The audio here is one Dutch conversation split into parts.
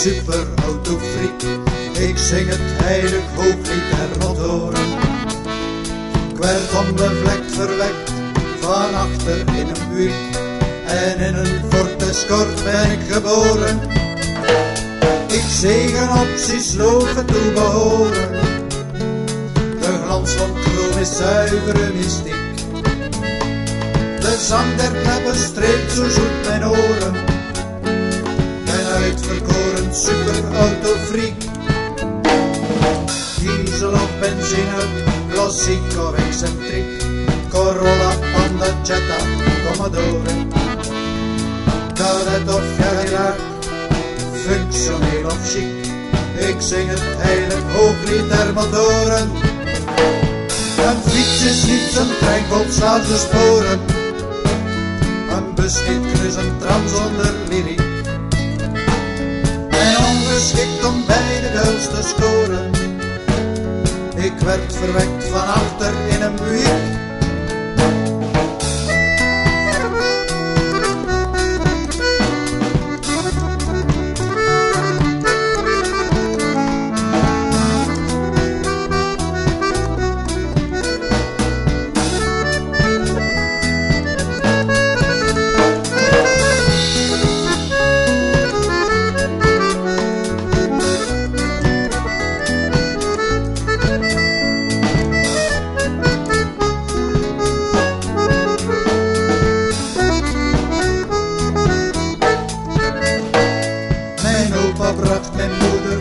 super autofriek. Ik zing het heilig hooglied der motoren. Ik werd onbevlekt verwekt van achter in een buik. En in een Ford Escort ben ik geboren. Ik zegen opties logen toebehoren. De glans van kroon is zuivere mystiek. De zang der streelt zo zoet mijn oren. Autofreak. Diesel of benzine, klassiek of excentriek. Corolla, Honda, Jetta, Commodore. Cadet of Cadillac, functioneel of chic. Ik zing het heilig hooglied der motoren. Een fiets is niet een trein vol de sporen. Een bus niet een tram zonder lyriek. Ongeschikt om bij de guils te scoren. Ik werd verwekt van achter in een buik. Bracht mijn moeder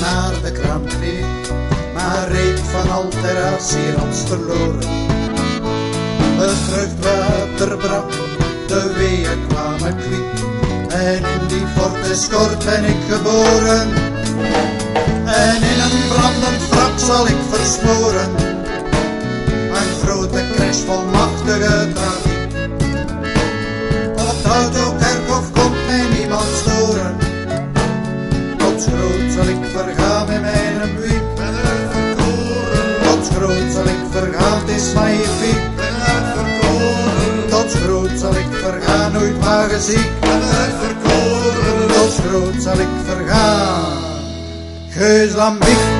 naar de kraamkliniek, maar reed van alteratierans verloren. Het vruchtwater brak, de weeën kwamen kwiek, en in die Ford Escort ben ik geboren. En in een brandend wrak zal ik versmoren, een grote crash vol machtige tragiek. Op het autokerkhof vergaan, het is magnifiek. ben uitverkoren, Gods groot zal ik vergaan, nooit wagenziek. ben uitverkoren. Gods groot zal ik vergaan. Geus.